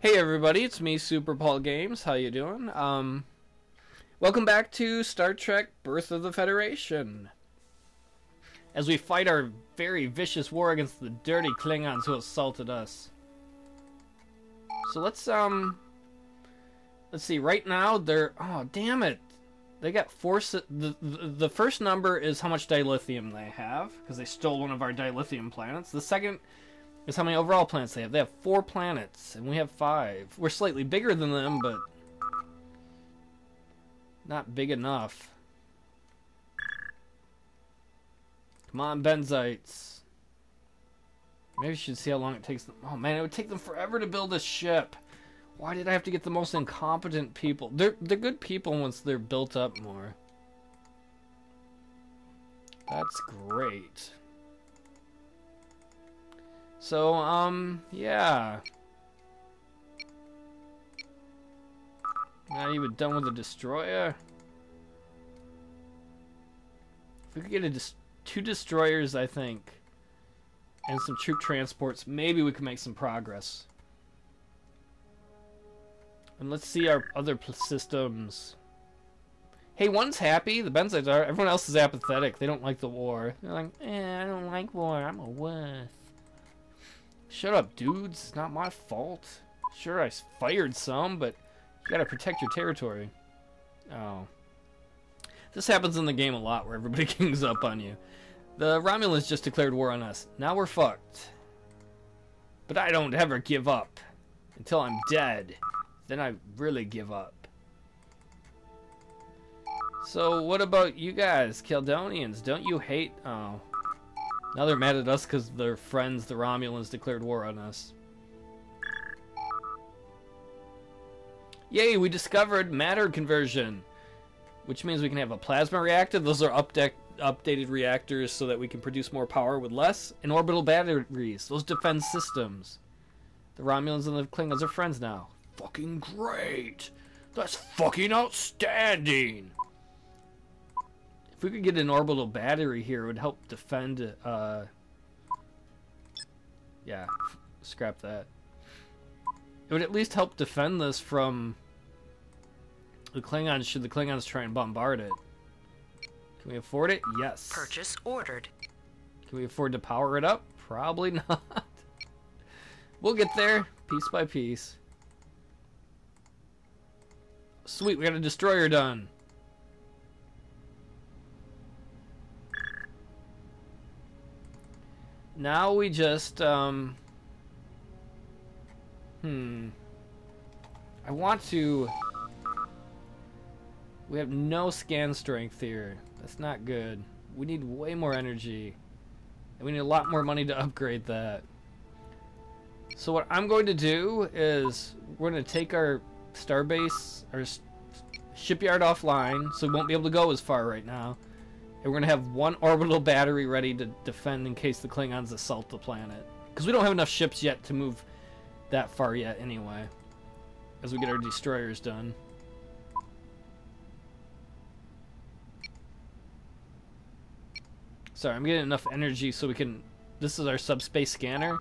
Hey everybody, it's me, Super Paul Games. How you doing? Um, welcome back to Star Trek: Birth of the Federation. As we fight our very vicious war against the dirty Klingons who assaulted us. So let's um, let's see. Right now they're oh damn it, they got force. The the, the first number is how much dilithium they have because they stole one of our dilithium planets. The second is how many overall planets they have. They have four planets, and we have five. We're slightly bigger than them, but not big enough. Come on, benzites. Maybe we should see how long it takes them. Oh man, it would take them forever to build a ship. Why did I have to get the most incompetent people? They're they're good people once they're built up more. That's great. So, um, yeah. You were done with the destroyer. If we could get a dis two destroyers, I think, and some troop transports, maybe we could make some progress. And let's see our other systems. Hey, one's happy. The Benzites are. Everyone else is apathetic. They don't like the war. They're like, eh, I don't like war. I'm a wuss. Shut up, dudes. It's not my fault. Sure, I fired some, but you gotta protect your territory. Oh. This happens in the game a lot, where everybody kings up on you. The Romulans just declared war on us. Now we're fucked. But I don't ever give up. Until I'm dead. Then I really give up. So, what about you guys, Keldonians? Don't you hate... Oh. Now they're mad at us because their friends, the Romulans, declared war on us. Yay, we discovered matter conversion! Which means we can have a plasma reactor. Those are update, updated reactors so that we can produce more power with less. And orbital batteries. Those defense systems. The Romulans and the Klingons are friends now. Fucking great! That's fucking outstanding! We could get an orbital battery here, it would help defend, uh... Yeah, scrap that. It would at least help defend this from the Klingons, should the Klingons try and bombard it. Can we afford it? Yes. Purchase ordered. Can we afford to power it up? Probably not. we'll get there, piece by piece. Sweet, we got a destroyer done. Now we just, um... Hmm. I want to... We have no scan strength here. That's not good. We need way more energy. And we need a lot more money to upgrade that. So what I'm going to do is we're going to take our starbase, our shipyard offline, so we won't be able to go as far right now. And we're to have one orbital battery ready to defend in case the Klingons assault the planet. Because we don't have enough ships yet to move that far yet anyway. As we get our destroyers done. Sorry, I'm getting enough energy so we can... This is our subspace scanner.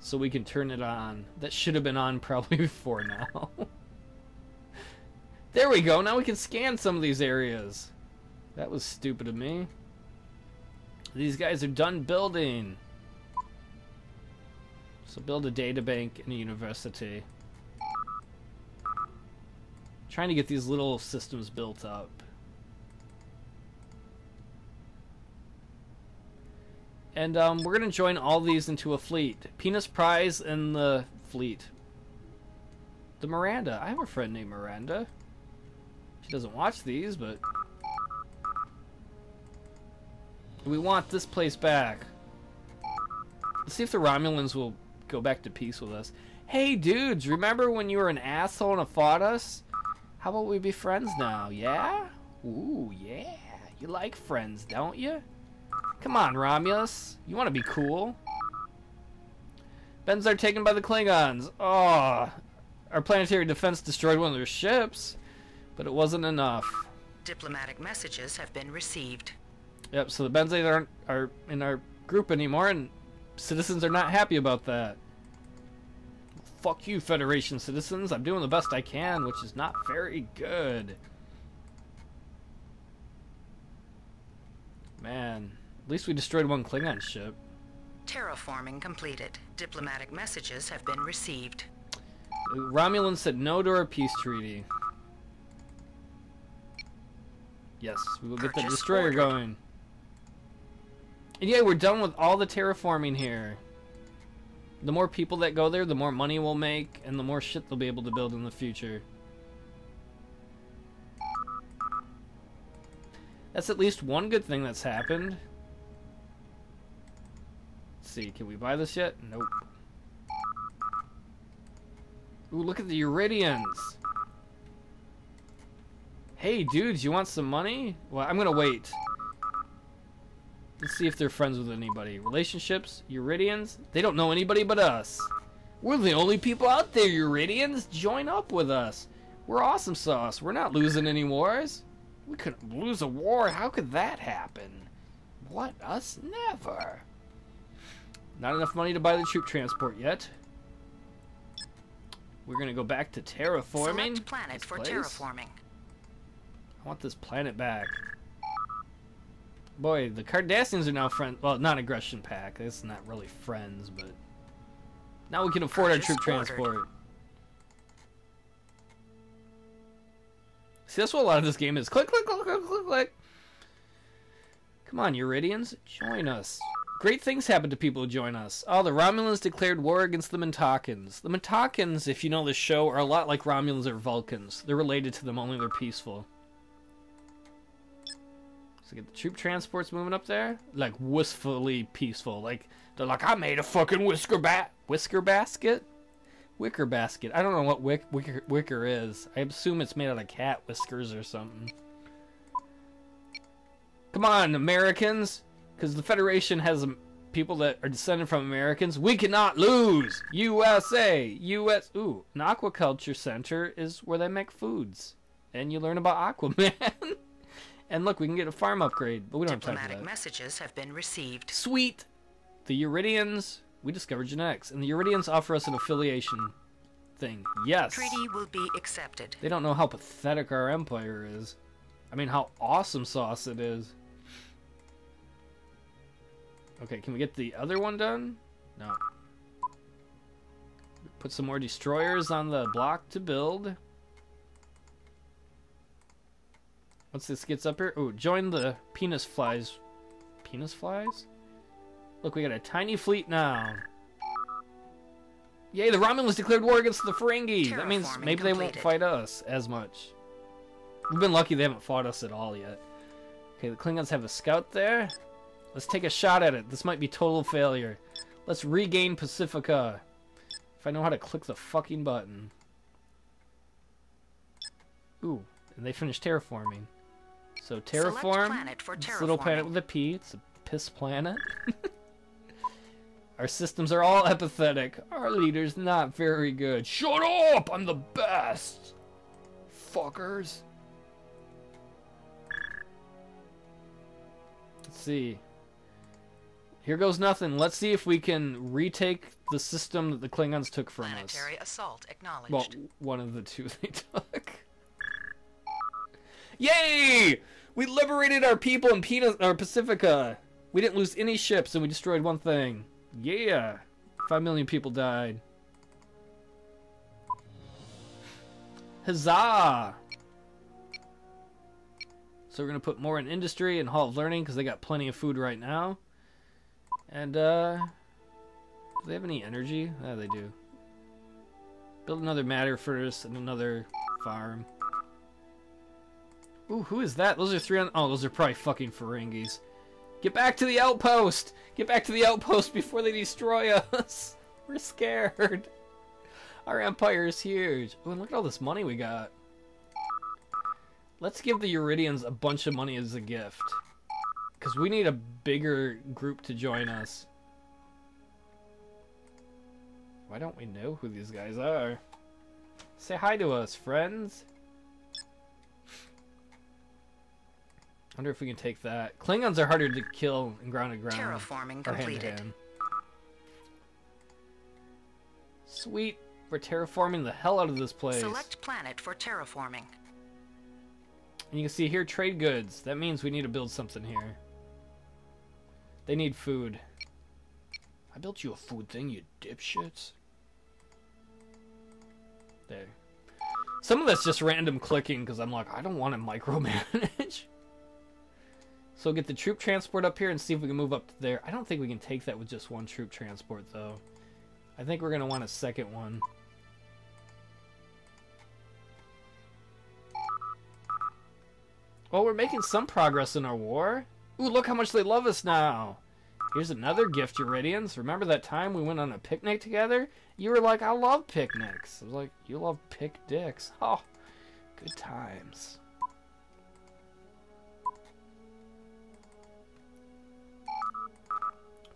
So we can turn it on. That should have been on probably before now. there we go. Now we can scan some of these areas. That was stupid of me. These guys are done building. So build a data bank in a university. Trying to get these little systems built up. And um, we're going to join all these into a fleet. Penis Prize and the fleet. The Miranda. I have a friend named Miranda. She doesn't watch these, but we want this place back. Let's see if the Romulans will go back to peace with us. Hey, dudes, remember when you were an asshole and fought us? How about we be friends now, yeah? Ooh, yeah. You like friends, don't you? Come on, Romulus. You want to be cool. Bens are taken by the Klingons. Oh, our planetary defense destroyed one of their ships, but it wasn't enough. Diplomatic messages have been received. Yep, so the Benzites aren't are in our group anymore, and citizens are not happy about that. Fuck you, Federation citizens. I'm doing the best I can, which is not very good. Man, at least we destroyed one Klingon ship. Terraforming completed. Diplomatic messages have been received. Romulan said no to our peace treaty. Yes, we will get the Purchase destroyer ordered. going. And yeah, we're done with all the terraforming here. The more people that go there, the more money we'll make, and the more shit they'll be able to build in the future. That's at least one good thing that's happened. Let's see, can we buy this yet? Nope. Ooh, look at the Uridians. Hey, dudes, you want some money? Well, I'm gonna wait. Let's see if they're friends with anybody. Relationships, Uridians, they don't know anybody but us. We're the only people out there, Uridians. Join up with us. We're awesome sauce. We're not losing any wars. We couldn't lose a war. How could that happen? What? Us? Never. Not enough money to buy the troop transport yet. We're gonna go back to terraforming. Select planet this for place. terraforming. I want this planet back. Boy, the Cardassians are now friends. Well, not aggression pack. It's not really friends, but now we can afford our troop ordered. transport. See, that's what a lot of this game is. Click, click, click, click, click, click. Come on, Uridians, join us. Great things happen to people who join us. Oh, the Romulans declared war against the Mintakans. The Mintakans, if you know this show, are a lot like Romulans or Vulcans. They're related to them, only they're peaceful. So get the troop transports moving up there, like wistfully peaceful. Like they're like, I made a fucking whisker bat, whisker basket, wicker basket. I don't know what wick, wicker wicker is. I assume it's made out of cat whiskers or something. Come on, Americans, because the Federation has people that are descended from Americans. We cannot lose. USA, US. Ooh, an aquaculture center is where they make foods, and you learn about Aquaman. and look, we can get a farm upgrade, but we don't have time for Diplomatic that. messages have been received. Sweet. The Uridians. We discovered genetics, and the Uridians offer us an affiliation thing. Yes. Treaty will be accepted. They don't know how pathetic our empire is. I mean, how awesome sauce it is. Okay, can we get the other one done? No. Put some more destroyers on the block to build. Once this gets up here, oh, join the penis flies. Penis flies? Look, we got a tiny fleet now. Yay, the Romulans declared war against the Ferengi. That means maybe they won't fight us as much. We've been lucky they haven't fought us at all yet. Okay, the Klingons have a scout there. Let's take a shot at it. This might be total failure. Let's regain Pacifica. If I know how to click the fucking button. Ooh, and they finished terraforming. So terraform. This little planet with a P. It's a piss planet. Our systems are all apathetic. Our leader's not very good. Shut up! I'm the best! Fuckers. Let's see. Here goes nothing. Let's see if we can retake the system that the Klingons took from us. Planetary assault acknowledged. Well, one of the two they took. Yay! We liberated our people in Pina- or Pacifica. We didn't lose any ships and we destroyed one thing. Yeah. Five million people died. Huzzah! So we're gonna put more in industry and Hall of Learning because they got plenty of food right now. And uh, do they have any energy? Yeah, they do. Build another matter furnace and another farm. Ooh, who is that? Those are three on. Oh, those are probably fucking Ferengis. Get back to the outpost! Get back to the outpost before they destroy us! We're scared. Our empire is huge. Oh, and look at all this money we got. Let's give the Uridians a bunch of money as a gift. Because we need a bigger group to join us. Why don't we know who these guys are? Say hi to us, friends. Wonder if we can take that. Klingons are harder to kill in ground to ground. Terraforming or hand to completed. hand. Sweet. We're terraforming the hell out of this place. Select planet for terraforming. And you can see here trade goods. That means we need to build something here. They need food. I built you a food thing, you dipshits. There. Some of that's just random clicking because I'm like, I don't want to micromanage. so get the troop transport up here and see if we can move up to there. I don't think we can take that with just one troop transport though. I think we're going to want a second one. Well, we're making some progress in our war. Ooh, look how much they love us now. Here's another gift, Uridians. Remember that time we went on a picnic together? You were like, I love picnics. I was like, you love pick dicks. Oh, good times.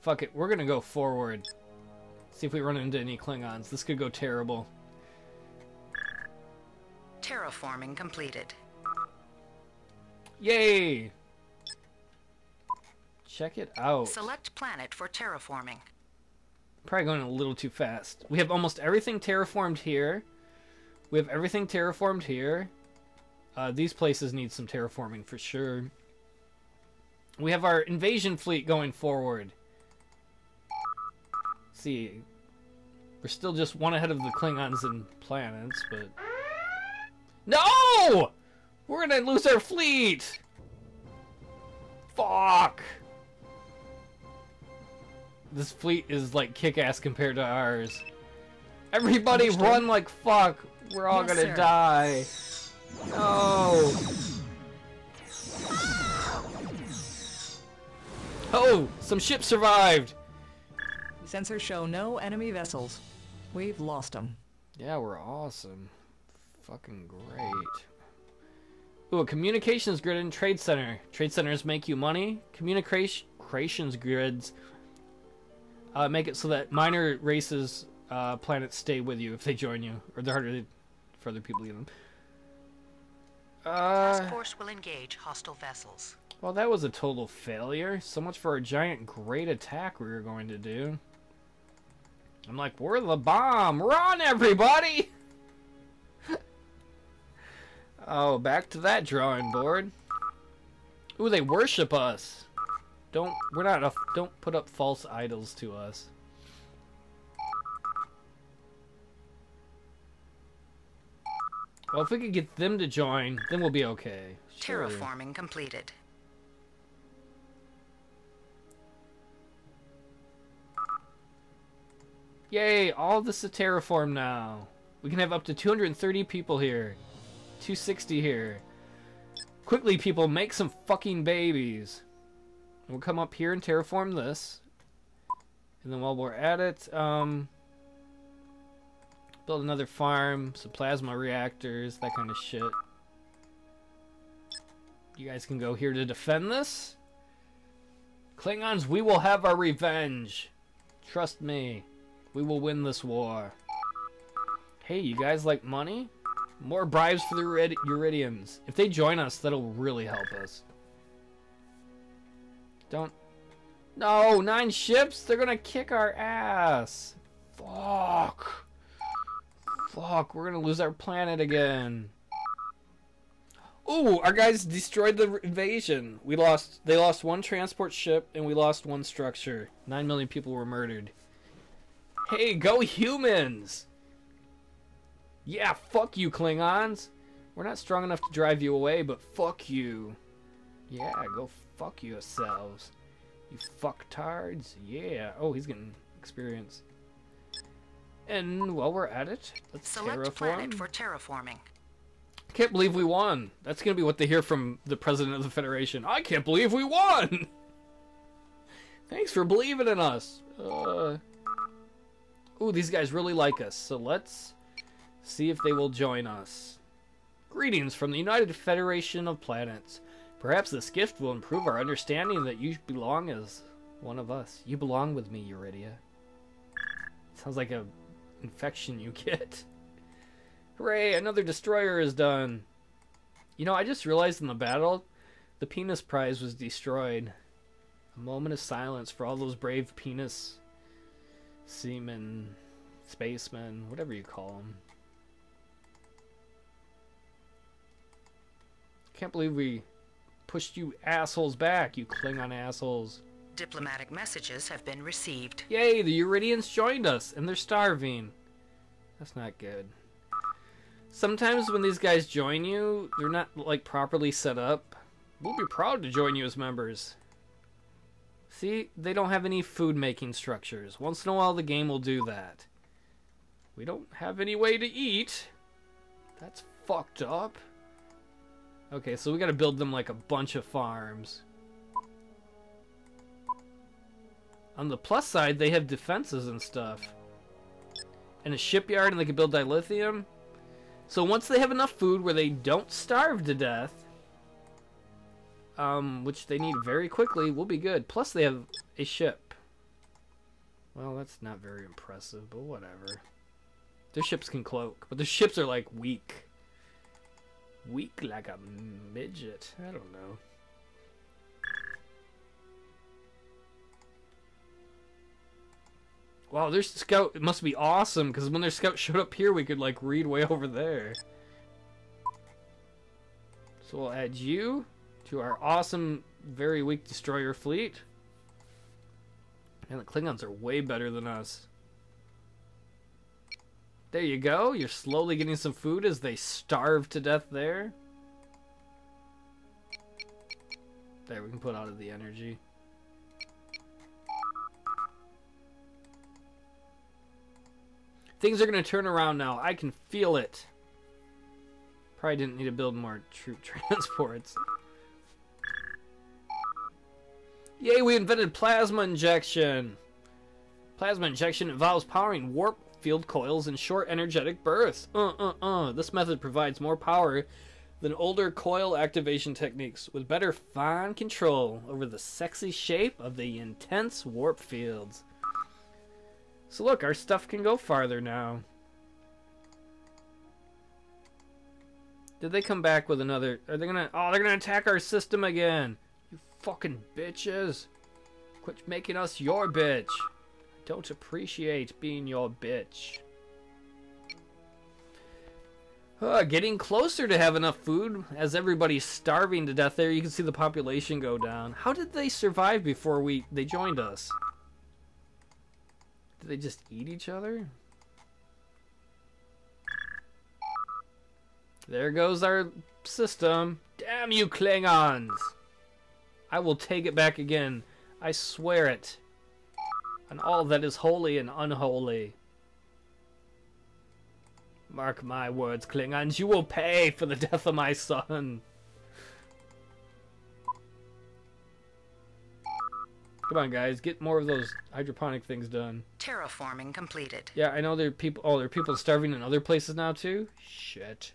Fuck it, we're gonna go forward. See if we run into any Klingons. This could go terrible. Terraforming completed. Yay! Check it out. Select planet for terraforming. Probably going a little too fast. We have almost everything terraformed here. We have everything terraformed here. Uh, these places need some terraforming for sure. We have our invasion fleet going forward. See, we're still just one ahead of the Klingons and planets, but no, we're gonna lose our fleet. Fuck. This fleet is like kick-ass compared to ours. Everybody Understood. run like fuck. We're all Yes, gonna sir. die. No. Oh, some ships survived. Sensors show no enemy vessels. We've lost them. Yeah, we're awesome. Fucking great. Ooh, a communications grid and trade center. Trade centers make you money. Communications grids uh, make it so that minor races, uh, planets stay with you if they join you, or they're harder for other people to get them. Uh, Task force will engage hostile vessels. well, that was a total failure. So much for a giant great attack we were going to do. I'm like, we're the bomb! Run, everybody! oh, back to that drawing board. Ooh, they worship us. Don't we're not a, don't put up false idols to us. Well, if we could get them to join, then we'll be okay. Terraforming completed. Yay, all this is terraform now. We can have up to 230 people here. 260 here. Quickly, people, make some fucking babies. We'll come up here and terraform this. And then while we're at it, um... Build another farm, some plasma reactors, that kind of shit. You guys can go here to defend this. Klingons, we will have our revenge. Trust me. We will win this war. Hey, you guys like money? More bribes for the Uridians. If they join us, that'll really help us. Don't. No, nine ships? They're gonna kick our ass. Fuck. Fuck, we're gonna lose our planet again. Ooh, our guys destroyed the invasion. We lost. They lost one transport ship and we lost one structure. Nine million people were murdered. Hey, go humans! Yeah, fuck you, Klingons. We're not strong enough to drive you away, but fuck you. Yeah, go fuck yourselves. You fucktards. Yeah. Oh, he's getting experience. And while we're at it, let's Select planet for terraforming. I Can't believe we won. That's gonna be what they hear from the president of the Federation. I can't believe we won. Thanks for believing in us. Uh, ooh, these guys really like us. So let's see if they will join us. Greetings from the United Federation of Planets. Perhaps this gift will improve our understanding that you belong as one of us. You belong with me, Euridia. Sounds like a infection you get. Hooray, another destroyer is done. You know, I just realized in the battle, the penis prize was destroyed. A moment of silence for all those brave penis seamen. spacemen, whatever you call them. Can't believe we pushed you assholes back, you Klingon assholes. Diplomatic messages have been received. Yay, the Uridians joined us, and they're starving. That's not good. Sometimes when these guys join you, they're not, like, properly set up. We'll be proud to join you as members. See, they don't have any food-making structures. Once in a while, the game will do that. We don't have any way to eat. That's fucked up. Okay, so we gotta build them, like, a bunch of farms. On the plus side, they have defenses and stuff. And a shipyard, and they can build dilithium. So once they have enough food where they don't starve to death, um, which they need very quickly, we'll be good. Plus, they have a ship. Well, that's not very impressive, but whatever. Their ships can cloak, but their ships are, like, weak. Weak like a midget. I don't know. Wow, their scout it must be awesome because when their scout showed up here, we could like read way over there. So we'll add you to our awesome, very weak destroyer fleet. And the Klingons are way better than us. There you go. You're slowly getting some food as they starve to death there. There, we can put out of the energy. Things are going to turn around now. I can feel it. Probably didn't need to build more troop transports. Yay, we invented plasma injection. Plasma injection involves powering warp field coils in short energetic bursts. Uh, uh, uh. This method provides more power than older coil activation techniques with better fine control over the sexy shape of the intense warp fields. So look, our stuff can go farther now. Did they come back with another... Are they gonna... Oh, they're gonna attack our system again. Fucking bitches. Quit making us your bitch. I don't appreciate being your bitch. Uh, getting closer to have enough food as everybody's starving to death there. You can see the population go down. How did they survive before we they joined us? Did they just eat each other? There goes our system. Damn you, Klingons! I will take it back again. I swear it. On all that is holy and unholy. Mark my words, Klingons, you will pay for the death of my son. Come on, guys, get more of those hydroponic things done. Terraforming completed. Yeah, I know there are people. Oh, there are people starving in other places now too. Shit.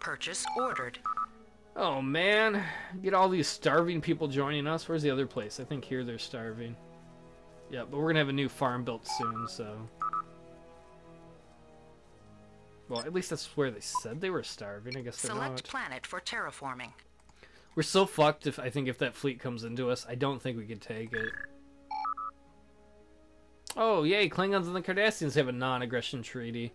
Purchase ordered. Oh man, get all these starving people joining us. Where's the other place? I think here they're starving. Yeah, but we're gonna have a new farm built soon, so. Well, at least that's where they said they were starving. I guess they're Select not. planet for terraforming. We're so fucked if I think if that fleet comes into us, I don't think we could take it. Oh, yay, Klingons and the Cardassians have a non-aggression treaty.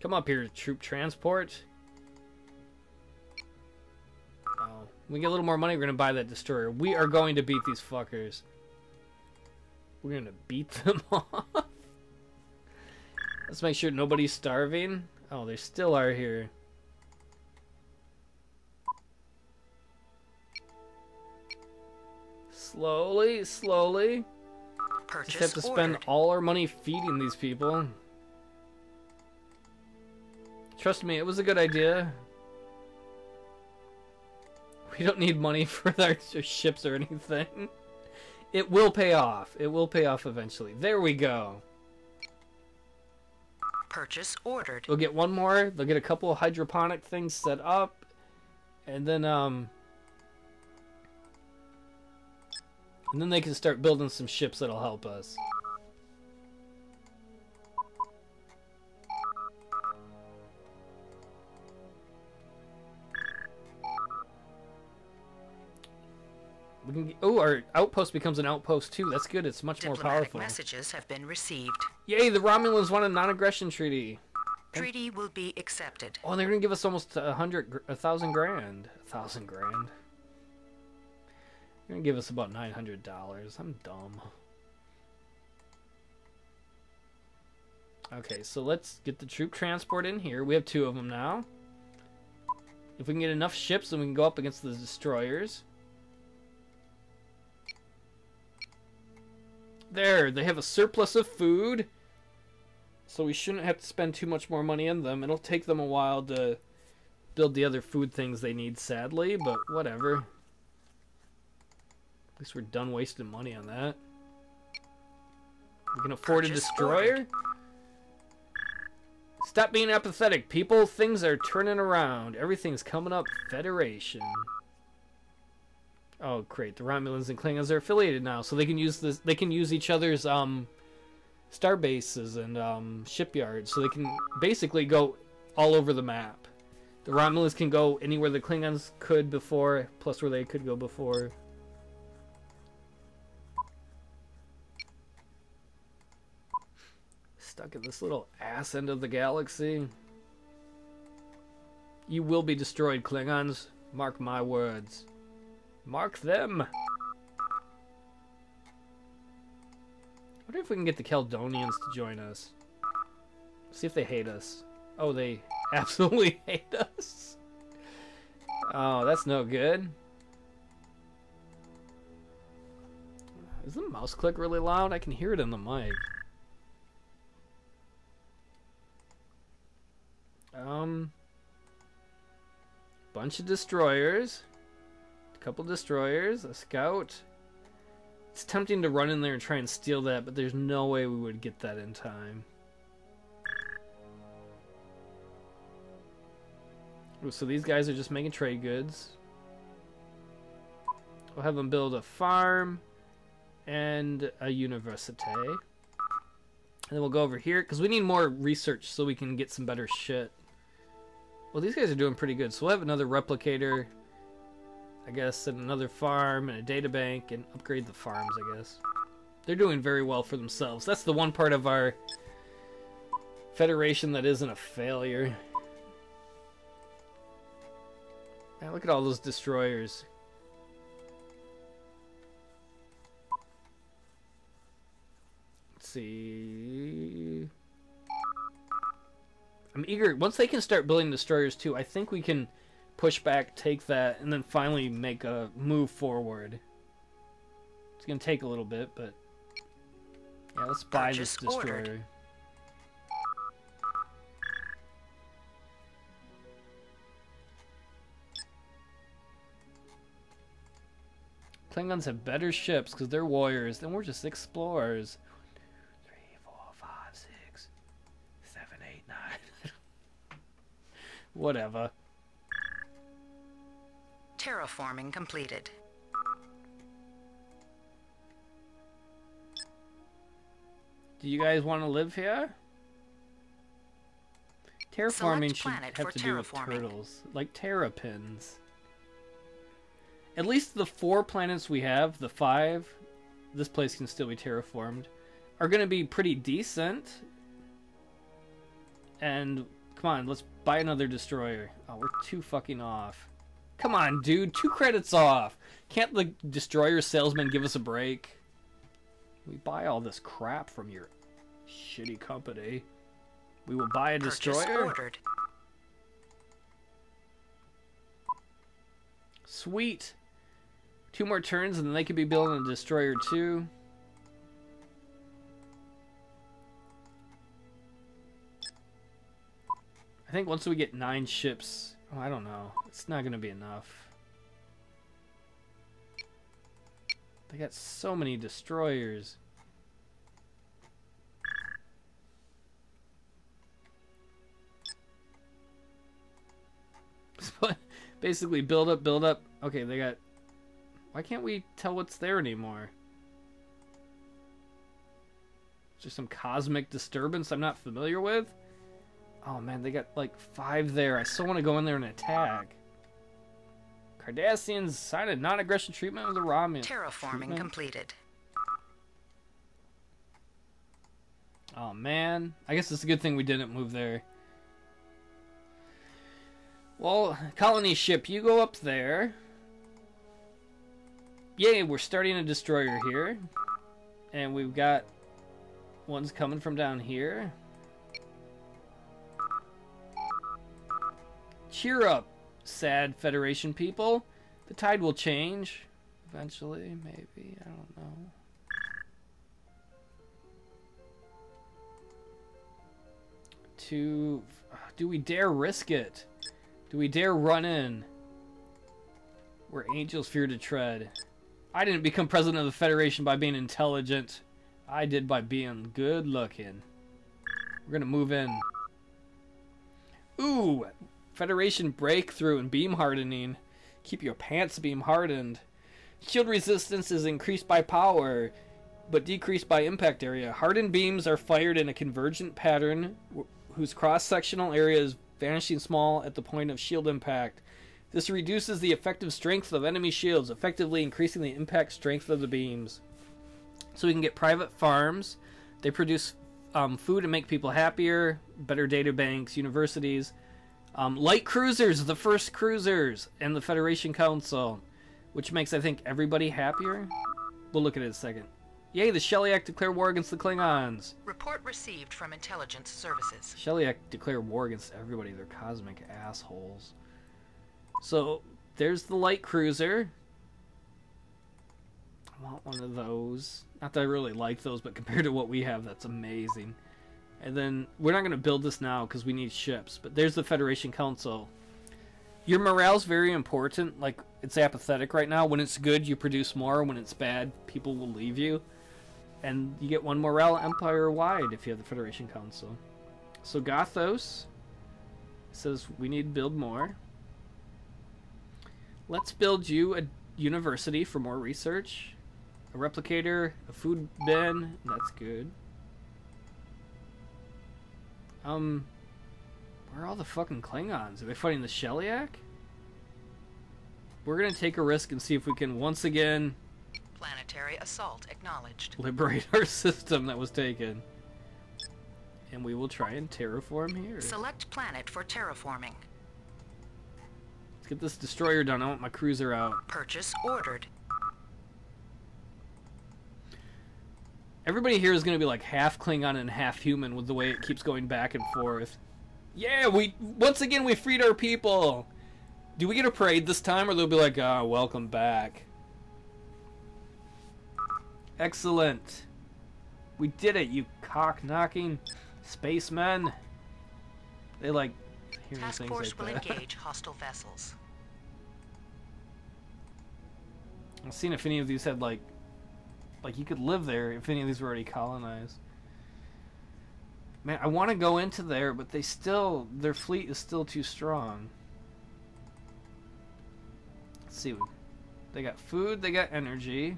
Come up here, troop transport. Oh, we get a little more money, we're gonna buy that destroyer. We are going to beat these fuckers. We're gonna beat them off. Let's make sure nobody's starving. Oh, they still are here. Slowly, slowly. Purchase Just have to spend ordered. all our money feeding these people. Trust me, it was a good idea. We don't need money for our ships or anything. It will pay off. It will pay off eventually. There we go. Purchase ordered. They'll get one more. They'll get a couple of hydroponic things set up, and then um, and then they can start building some ships that'll help us. We can. Oh, our outpost becomes an outpost too. That's good. It's much more Diplomatic powerful. messages have been received. Yay! The Romulans want a non-aggression treaty. Treaty will be accepted. Oh, and they're gonna give us almost a hundred, a thousand grand. A thousand grand. They're gonna give us about nine hundred dollars. I'm dumb. Okay, so let's get the troop transport in here. We have two of them now. If we can get enough ships, then we can go up against the destroyers. There, they have a surplus of food. So we shouldn't have to spend too much more money on them. It'll take them a while to build the other food things they need, sadly, but whatever. At least we're done wasting money on that. We can afford a destroyer? ordered. Stop being apathetic, people. Things are turning around. Everything's coming up Federation. Oh, great! The Romulans and Klingons are affiliated now, so they can use this. They can use each other's um, star bases and um, shipyards, so they can basically go all over the map. The Romulans can go anywhere the Klingons could before, plus where they could go before. Stuck in this little ass end of the galaxy. You will be destroyed, Klingons. Mark my words. Mark them. wonder if we can get the Caledonians to join us. See if they hate us. Oh, they absolutely hate us. Oh, that's no good. Is the mouse click really loud? I can hear it in the mic. Um, bunch of destroyers, couple destroyers, a scout. It's tempting to run in there and try and steal that, but there's no way we would get that in time. So these guys are just making trade goods. We'll have them build a farm and a university. And then we'll go over here, because we need more research so we can get some better shit. Well, these guys are doing pretty good. So we'll have another replicator, I guess, and another farm, and a data bank, and upgrade the farms, I guess. They're doing very well for themselves. That's the one part of our Federation that isn't a failure. Man, look at all those destroyers. Let's see. I'm eager. Once they can start building destroyers too, I think we can push back, take that, and then finally make a move forward. It's gonna take a little bit, but yeah, let's buy this Purchase ordered. destroyer. Klingons have better ships because they're warriors, and we're just explorers. Three, four, five, six, seven, eight, nine. Whatever. Terraforming completed. Do you guys want to live here? Terraforming should have to do with turtles, like terrapins. At least the four planets we have, the five, this place can still be terraformed, are going to be pretty decent. And come on, let's buy another destroyer. Oh, we're too fucking off. Come on, dude, two credits off. Can't the destroyer salesman give us a break? We buy all this crap from your shitty company. We will buy a Purchase destroyer. ordered. Sweet. Two more turns and then they could be building a destroyer too. I think once we get nine ships, oh, I don't know. It's not going to be enough. They got so many destroyers. Basically build up, build up. Okay, they got. Why can't we tell what's there anymore? Is there some cosmic disturbance I'm not familiar with? Oh man, they got like five there. I still want to go in there and attack. Cardassians signed a non-aggression treatment with the Romulan. Terraforming treatment? completed. Oh man, I guess it's a good thing we didn't move there. Well, colony ship, you go up there. Yay, we're starting a destroyer here. And we've got ones coming from down here. Cheer up, sad Federation people. The tide will change. Eventually, maybe. I don't know. To. Do we dare risk it? Do we dare run in? Where angels fear to tread. I didn't become president of the Federation by being intelligent. I did by being good looking. We're gonna move in. Ooh! Federation breakthrough and beam hardening. Keep your pants beam hardened. Shield resistance is increased by power, but decreased by impact area. Hardened beams are fired in a convergent pattern whose cross-sectional area is vanishing small at the point of shield impact. This reduces the effective strength of enemy shields, effectively increasing the impact strength of the beams. So we can get private farms. They produce um, food and make people happier, better data banks, universities. Um, light cruisers, the first cruisers, and the Federation Council, which makes, I think, everybody happier. We'll look at it in a second. Yay, the Sheliak declare war against the Klingons. Report received from intelligence services. Sheliak declare war against everybody. They're cosmic assholes. So, there's the light cruiser. I want one of those. Not that I really like those, but compared to what we have, that's amazing. And then, we're not going to build this now because we need ships. But there's the Federation Council. Your morale's very important. Like, it's apathetic right now. When it's good, you produce more. When it's bad, people will leave you. And you get one morale empire wide if you have the Federation Council. So Gothos says we need to build more. Let's build you a university for more research. A replicator, a food bin, that's good. Um, where are all the fucking Klingons? Are they fighting the Sheliak? We're gonna take a risk and see if we can once again Planetary assault acknowledged. liberate our system that was taken. And we will try and terraform here. Select planet for terraforming. Let's get this destroyer done. I want my cruiser out. Purchase ordered. Everybody here is going to be like half Klingon and half human with the way it keeps going back and forth. Yeah, we once again we freed our people. Do we get a parade this time, or they'll be like, "Ah, welcome back." Excellent. We did it, you cock knocking spacemen. They like hearing Task things force like will that. engage hostile vessels. I'm seeing if any of these had like, like you could live there if any of these were already colonized. Man, I want to go into there, but they still their fleet is still too strong. Let's see, they got food, they got energy.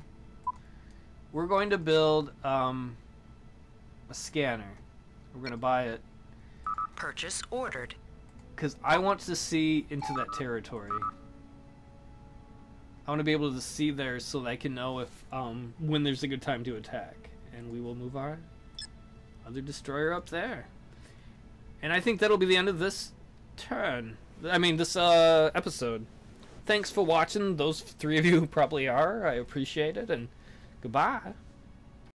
We're going to build um, a scanner. We're going to buy it Purchase ordered. because I want to see into that territory. I want to be able to see there so that I can know if um, when there's a good time to attack, and we will move our other destroyer up there. And I think that'll be the end of this turn. I mean, this uh, episode. Thanks for watching. Those three of you probably are. I appreciate it, and goodbye.